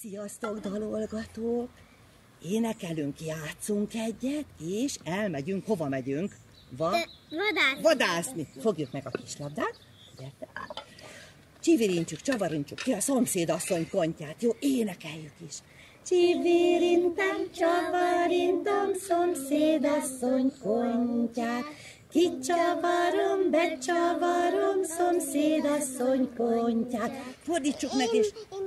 Sziasztok, dalolgatók! Énekelünk, játszunk egyet, és elmegyünk. Hova megyünk? Va? Vadászni. Vadászni. Fogjuk meg a kislabdát. Gyertek. Csivirincsük, csavarincsuk ki a szomszédasszony kontját. Jó, énekeljük is. Csivirintem, csavarintom, szomszédasszony kontját. Kicsavarom, becsavarom, szomszédasszony kontját. Fordítsuk meg, és Én mindjárt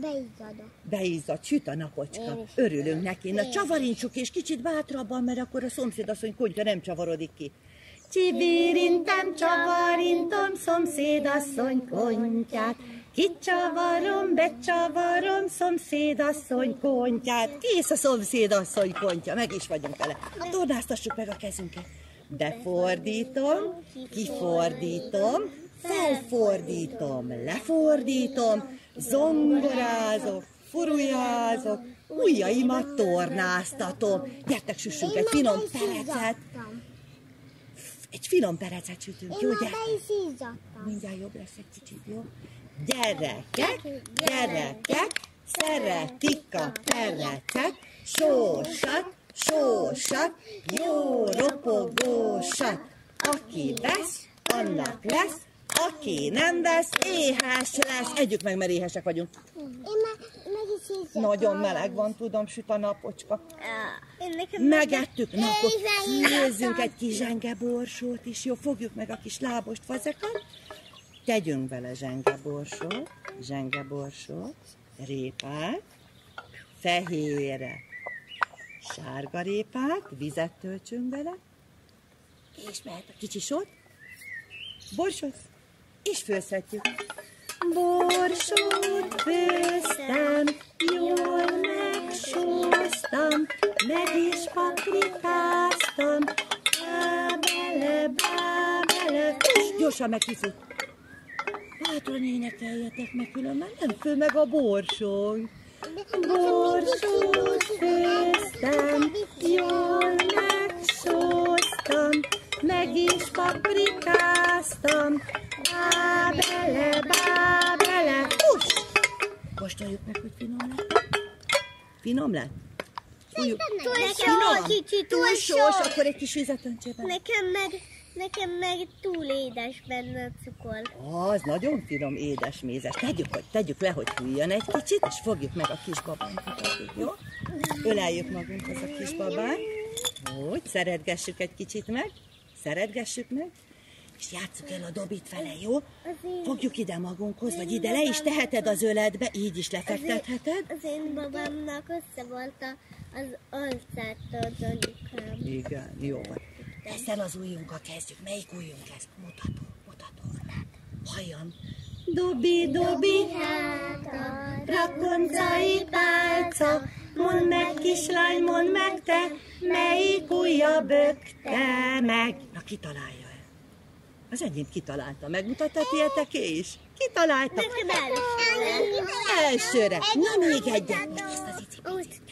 beizzadok. beizzadt, süt a napocska. Örülünk neki. Na csavarincsuk, és kicsit bátrabban, mert akkor a szomszédasszony kontja nem csavarodik ki. Csivirintem, csavarintom, szomszédasszony kontját. Kicsavarom, becsavarom, szomszédasszony kontját. Kész a szomszédasszony kontja, meg is vagyunk vele. Tornáztassuk meg a kezünket. Befordítom, kifordítom, felfordítom, lefordítom, zongorázok, furujázok, ujjaimat tornáztatom. Gyertek, süssünk egy finom perecet. Egy finom perecet sütünk, jó? Gyertek. Mindjárt jobb lesz egy kicsit, jó? Gyerekek, gyerekek, szeretik a perecet, sósat, sósat, jó ropogósat. Aki vesz, annak lesz, aki nem vesz, éhes lesz. Együk meg, mert éhesek vagyunk. Én már meg is. Nagyon meleg van, tudom, süt a napocska. Megettük, na akkor főzzünk egy kis zsengeborsót is, jó, fogjuk meg a kis lábost, fazekat, tegyünk bele zsengeborsót, zsengeborsót, répát, fehérre, sárga répát, vizet töltsünk bele, és mehet a kicsi sót, borsot, és főzhetjük. Borsót főztem, jól megsóztam, meg is paprikáztam, bá bele, bá bele, és gyorsan megkifut. Bátran énekeljetek meg, különben nem fő meg a borsónk. Borsót főztem, jól megsóztam, meg is paprikáztam, bá bele, bá bele, hús! Kóstoljuk meg, hogy finom lett. Finom lett? Túl sós, kicsit Túl túl sós, akkor egy kis vizet. Nekem meg, nekem meg túl édes benne a cukor. Az nagyon finom édes mézes. Tegyük, hogy, tegyük le, hogy fújjon egy kicsit, és fogjuk meg a kis babánkat, jó? Öleljük magunkhoz a kis babát. Úgy, szeretgessük egy kicsit meg. Szeretgessük meg. És játsszuk el a dobit vele, jó? Fogjuk ide magunkhoz, vagy ide le is teheted az öledbe, így is lefektetheted. Az én babámnak össze volt az arcától az anyukám. Igen, jó van. Ezzel az ujjunkkal kezdjük. Melyik ujjunk ez? Mutató, mutató. Halljam. Dobi, dobi, háta, rakoncai pálca, mondd meg, kislány, mondd meg te, melyik ujja bökte meg. Na, ki találja el? Az enyém kitalálta. Megmutathatjátok is? Kitalálta. Elsőre. Na, még egyet. Ezt az icipicit.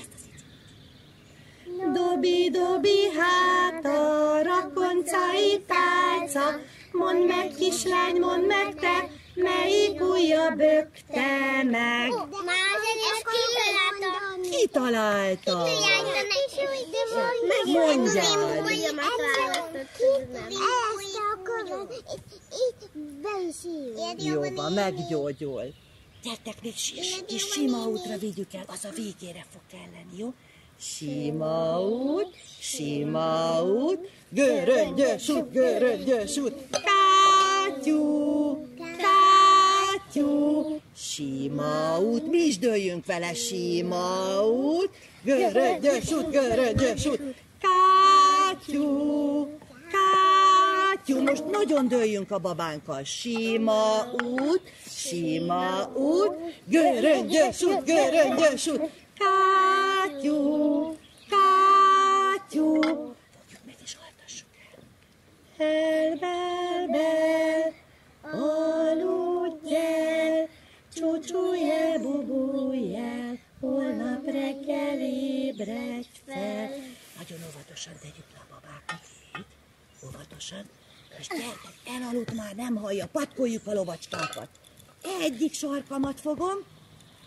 Dobi, dobi, háta, rakoncai pálca, mondd meg, kislány, mondd meg te, melyik ujja bökte meg. Már azért is kitaláltam. Ki találta? Mondjad. Jó van, meggyógyul. Gyertek még kis sima útra vigyük el, az a végére fog kelleni, jó? Sima út, sima út, göröngyös út, göröngyös út, kátyú, kátyú, sima út, mi is dőljünk vele, sima út, göröngyös út, göröngyös út, kátyú, kátyú, most nagyon dőljünk a babánkkal, sima út, sima út, göröngyös út, göröngyös út, kátyú, kátyú, fogjuk meg és altassuk el. Elbel-bel, aludj el, csúcsúj el, bubulj el, holnap reggel ébredj fel. Nagyon óvatosan tegyük le a babákat, így, óvatosan. És gyertek, elaludt már, nem hallja, patkoljuk a lovacskákat. Egyik sarkamat fogom,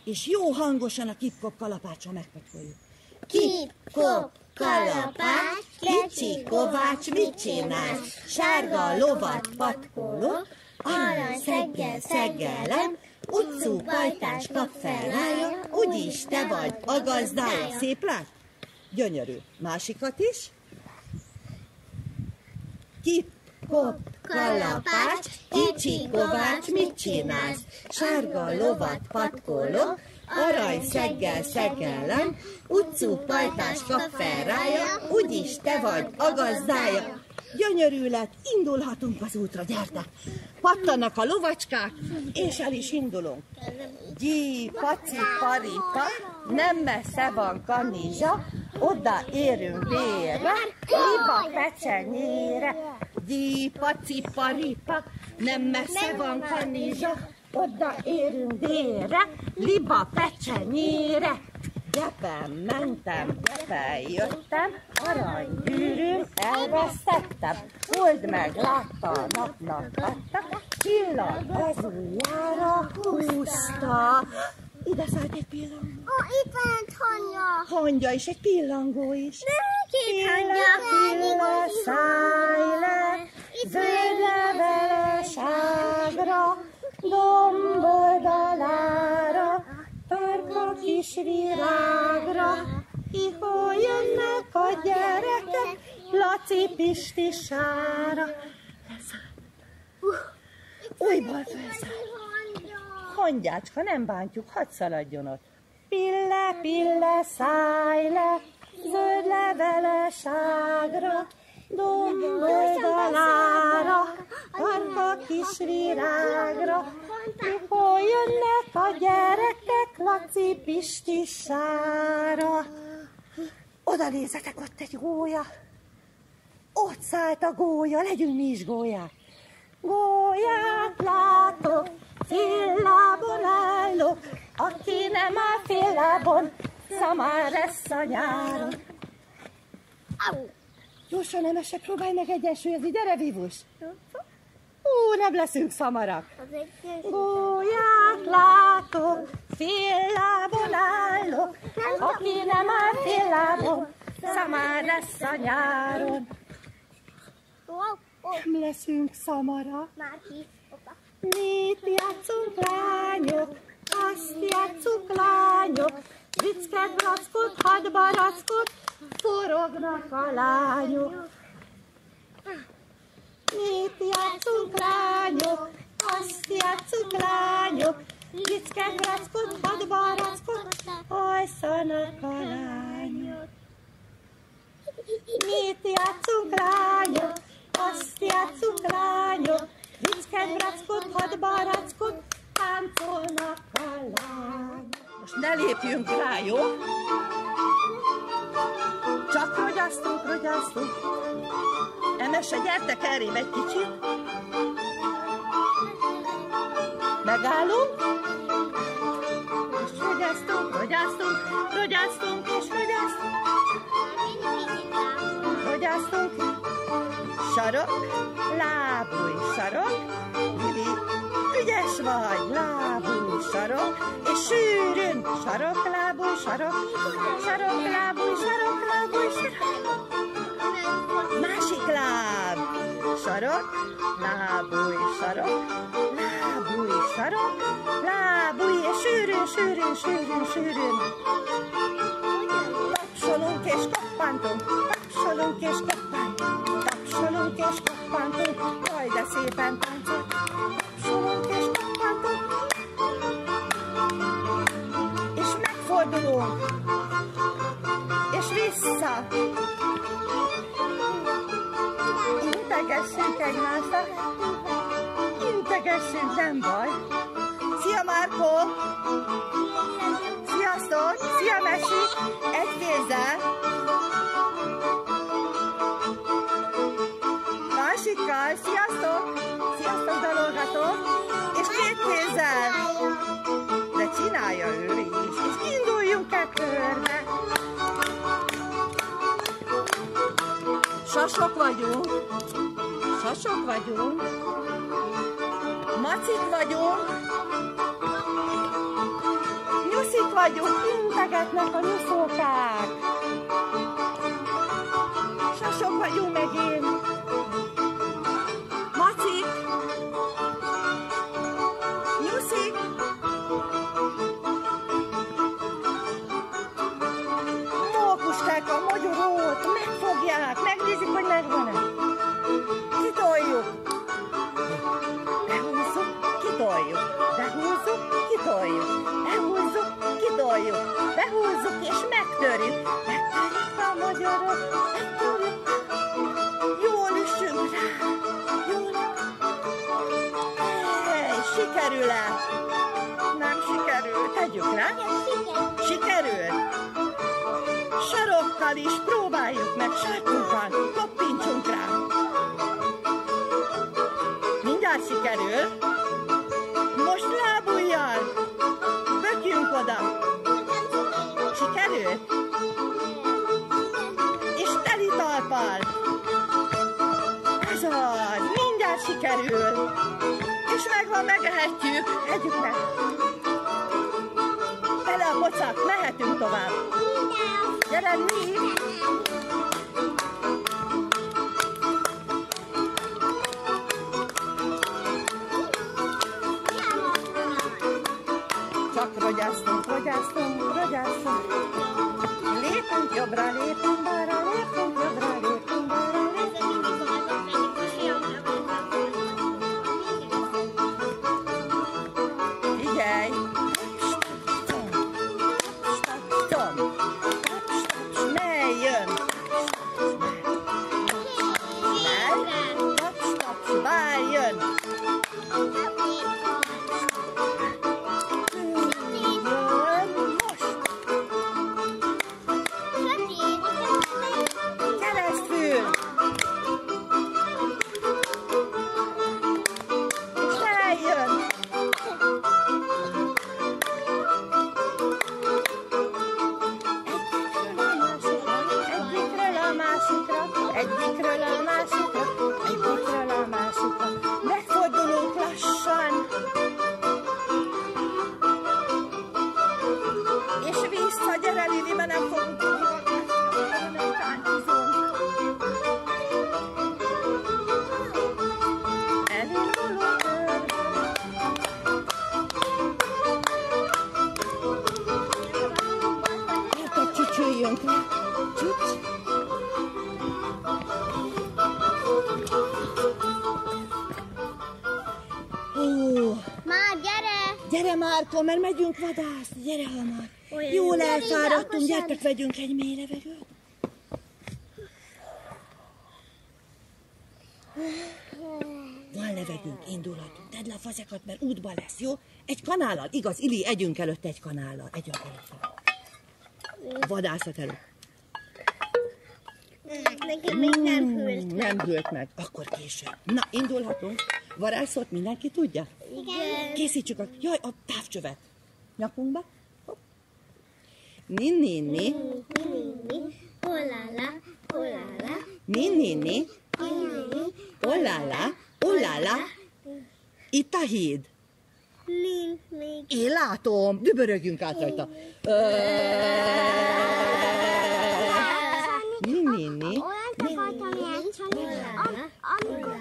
És jó hangosan a kip-kop kalapáccsal megpatkoljuk. Kip-kop kalapács, kicsi kovács, mit csinálsz? Sárga lovat patkolok, arany szeggel szeggelem, utcú pajtás kap úgyis te vagy a gazdája. Szép lát? Gyönyörű. Másikat is. Kip, kop, kalapács, kicsi kovács, mit csinálsz? Sárga lovat patkolok, arany szeggel szegellem, utcú pajtás kap úgyis te vagy a gazdája. Gyönyörű lett, indulhatunk az útra, gyertek! Pattanak a lovacskák, és el is indulunk. Gyi, paci, paripa, nem messze van kanizsa, oda érünk délre, liba pecsenyére. Gyi, paci, paripa, nem messze van kanizsa, oda érünk délre, liba pecsenyére. Gyepen mentem, gyepen jöttem, aranygyűrűm elvesztettem. Old meg, látta a napnak adta, pillanat az ujjára húzta. Ide szállt egy pillangó. Ó, itt van egy hangja. Hangya is, egy pillangó is. Két Pilla, pilla, szállj le, zöld leveles ágra, domboldalára, tarka kis virágra. Ihol jönnek a gyerekek, Laci Pisti sára. Újból felszáll. Hangyácska, nem bántjuk, hadd szaladjon ott. Pille, pille, szállj le, zöld leveles ágra, domboldalára, tarka kis virágra. Mikor jönnek a gyerekek, Laci Pisti sára. Oda nézzetek, ott egy gólya. Ott szállt a gólya, legyünk mi is gólyák. Gólyát látok, féllábon állok, aki nem áll féllábon, szamár lesz a nyáron. Gyorsan, Emese, próbálj meg egyensúlyozni, gyere, Vivus! Ú, nem leszünk szamarak. Gólyát látok, féllábon állok, aki nem áll féllábon, szamár lesz a nyáron. Nem leszünk szamarak. Mit játszunk lányok, azt játszunk lányok, Viccket, brackot, hadbarackot, forognak a lányok. Mit játszunk lányok, azt játszunk lányok, Viccket, brackot, hadbarackot, hajszanak a lányok. Mit játszunk lányok, azt játszunk lányok, Viccket, brackot, hadbarackot, táncolnak a lányok. Most ne lépjünk rá, jó? Csak rogyasztunk, rogyasztunk. Emese, gyertek elrém egy kicsit. Megállunk. És rogyasztunk, rogyasztunk, rogyasztunk és rogyasztunk. Rogyasztunk. Sarok, lábúj, sarok. Ügyes vagy, lábúj, sarok. És sűrűn, sarok, lábúj, sarok. Sarok, lábúj, sarok. Másik láb. Sarok, lábúj, sarok. Lábúj, sarok. Lábúj, és sűrűn, sűrűn, sűrűn, sűrűn. Tapsolunk és koppantunk, tapsolunk és koppantunk, tapsolunk és koppantunk, jaj, de szépen táncol. Integessünk egymásra, integessünk, nem baj. Szia Márkó! Sziasztok! Szia Mesi! Egy kézzel! Másikkal! Sziasztok! Sziasztok dalolgatok! És két kézzel! De csinálja ő is! És induljunk el körbe! Sasok vagyunk! Sasok vagyunk! Macik vagyunk! vagyunk, integetnek a nyuszókák. Sasok vagyunk megint. Macik. Is próbáljuk meg, sarkunkkal, koppintsunk rá. Mindjárt sikerül. Most lábujjal. Bökjünk oda. Sikerül? És teli talpal. Ez az. Mindjárt sikerül. És megvan, megehetjük. Együk meg. Bele a pocak, mehetünk tovább. Gyere, mi? Csak rogyasztunk, rogyasztunk, rogyasztunk. Lépünk jobbra, lépünk Márko, mert megyünk vadászni, gyere hamar. Olyan Jól jó. elfáradtunk, gyertek, vegyünk egy mély levegőt. Van levegünk, indulhatunk. Tedd le a fazekat, mert útba lesz, jó? Egy kanállal, igaz, Ili, együnk előtt egy kanállal. Együnk előtt. Vadászat előtt. Nekem még nem hűlt. Mm, Nem hűlt meg, akkor később. Na, indulhatunk. Varászot mindenki tudja? Igen. Készítsük a, jaj, a távcsövet. Nyakunkba. Hopp. Ninni, Olala, olala, ninni, olala, olala. Itt a híd. lin, még. Én látom, dübörögjünk át rajta. Ninni, Olyat akartam játszani, am- amikor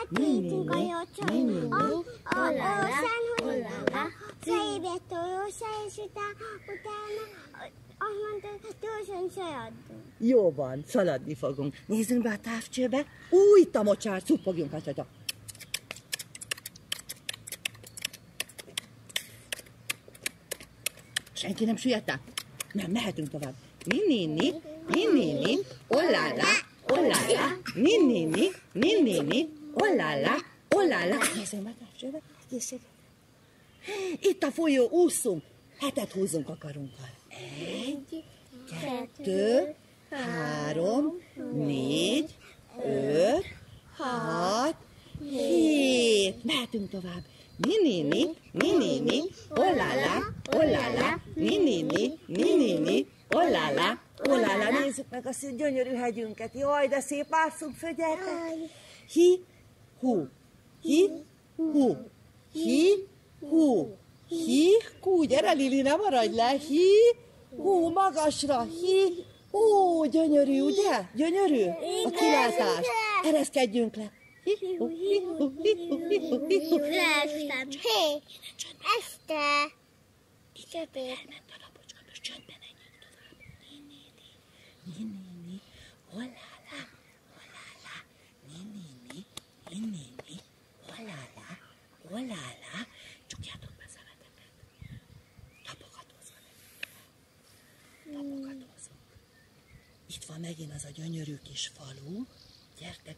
átmentünk a jocson, a óceán, hogy fejbe tojósa, és utána, utána azt mondta, hogy gyorsan szaladunk. Jó van, szaladni fogunk. Nézzünk be a távcsőbe. Új, itt a mocsár, cuppogjunk át rajta. Senki nem süllyedt Nem, mehetünk tovább. Ninni, ninni, ollála, ollála, ninni, ninni, ollála, ollála. Nézzünk be a távcsőbe. Készség. Itt a folyó, ússzunk. Hetet húzzunk a karunkkal. Egy, kettő, három, négy, öt, hat, hét. Mehetünk tovább. Ninini, ninini, olala, olala, ninini, ninini, olala, olala. Nézzük meg a szép gyönyörű hegyünket. Jaj, de szép, másszunk föl, gyertek. Hi, hu, hi, hu, hi, hu, Hi, kú, gyere Lili, ne maradj le, hi, hú, magasra, hi, ó, gyönyörű, ugye? Gyönyörű? A kilátás. Ereszkedjünk le. Hi, hú, hi, hú, hi, hú, hi, hú, hi, hú. Leestem. Hé, este. Sötét. Elment a lapocska, most csöndben menjünk tovább. Ni, ni, ni, ni, ni, ni, olála, olála, ni, ni, ni, ni, ni, ni, olála, olála. Csukjátok be szemeteket. Tapogatózva Tapogatózunk. Itt van megint az a gyönyörű kis falu. Gyertek.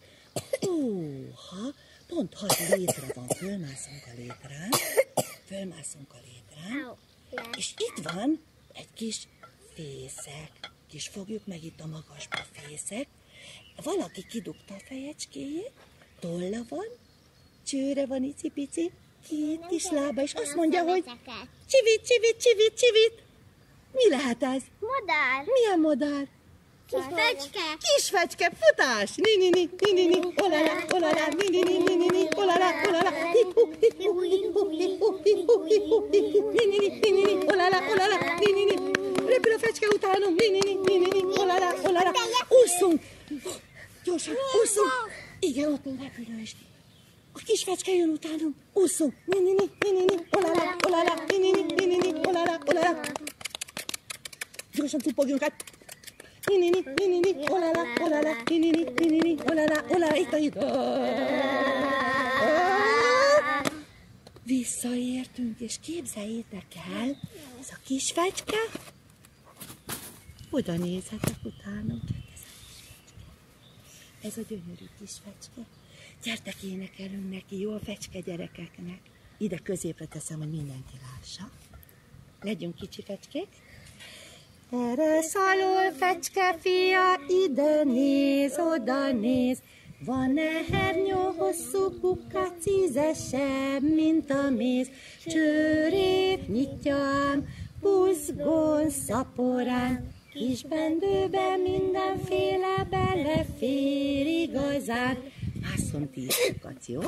Óha, pont hat létre van. Fölmászunk a létrán. Fölmászunk a létrán. És itt van egy kis fészek. Kis fogjuk meg itt a magasba fészek. Valaki kidugta a fejecskéjét, tolla van, csőre van icipici, két kis lába, és azt mondja, hogy csivit, csivit, csivit, csivit. Mi lehet ez? Modár. Milyen modár? Kis fecske. Kis fecske, futás! Ni, ni, ni, ni, ni, ni, olala, olala, ni, ni, ni, ni, ni, ni, olala, olala, hi, hu, hi, hu, hi, hu, hi, hu, hi, hu, hi, hu, hi, hu, ni, ni, ni, ni, ni, ni, olala, olala, ni, ni, ni. Utánunk, ni, ni, ni, ni, ni, ni, olala, olala. Úszunk! Gyorsan, úszunk! Igen, ott még repülő is. A kis fecske jön utánunk, úszunk! Ni, ni, ni, ni, ni, ni, olala, olala, ni, ni, ni, ni, ni, ni, olala, olala. Gyorsan cupogjunk át. Ni, ni, ni, ni, ni, ni, olala, olala, ni, ni, ni, ni, ni, ni, olala, olala, itt a híd. Visszaértünk, és képzeljétek el, ez a kis fecske, oda nézhetek utánunk. Ez a kis fecske. Ez a gyönyörű kis fecske. Gyertek, énekelünk neki, jó a fecske gyerekeknek. Ide középre teszem, hogy mindenki lássa. Legyünk kicsi fecskék. Erre szalol fecske fia, ide néz, oda néz. Van-e hernyó hosszú kuka, cízesebb, mint a méz? Csőrét nyitja ám, buzgón, szaporán, kis bendőbe mindenféle belefér igazán. Mászom ti jó?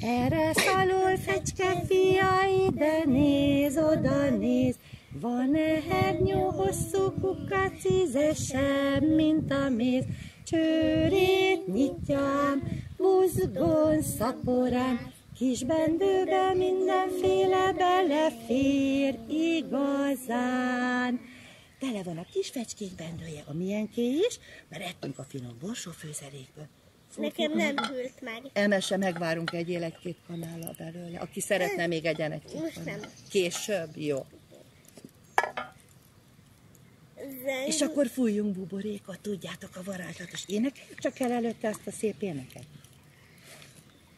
Erre szalol fecske fia, ide néz, oda néz. Van-e hernyó hosszú kuka, cízesebb, mint a méz? Csőrét nyitja ám, buzgón, szaporán, kis bendőbe mindenféle belefér igazán. Tele van a kis fecskék bendője, a miénké is, mert ettünk a finom borsófőzelékből. Nekem nem hűlt meg. Emese megvárunk egyél egy-két kanállal belőle. Aki szeretne, még egyen egy-két Most kanál. nem. Később? Jó. Zeng. És akkor fújjunk buborékot, tudjátok, a varázslatos énekeljük csak el előtte ezt a szép éneket.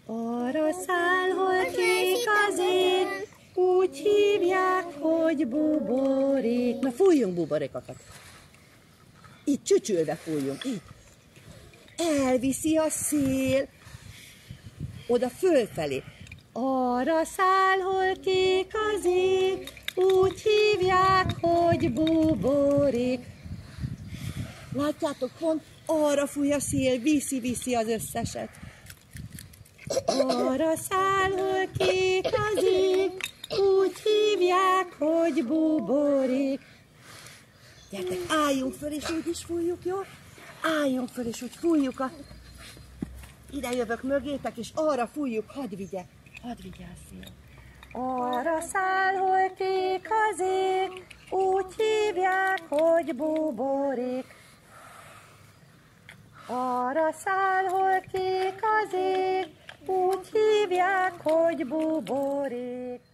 Arra száll, hol kék az ég, úgy hívják, hogy buborék. Na fújjunk buborékokat. Itt csücsülve fújjunk, itt. Elviszi a szél, oda fölfelé. Arra száll, hol kék az ég, úgy hívják, hogy buborék. Látjátok, pont arra fúj a szél, viszi-viszi az összeset. Arra száll, hol kék az ég, hogy buborék. Gyertek, álljunk föl, és úgy is fújjuk, jó? Álljunk föl, és úgy fújjuk a... Ide jövök mögétek, és arra fújjuk, hadd vigye, hadd vigye a szél. Arra száll, hol kék az ég, úgy hívják, hogy buborék. Arra száll, hol kék az ég, úgy hívják, hogy buborék.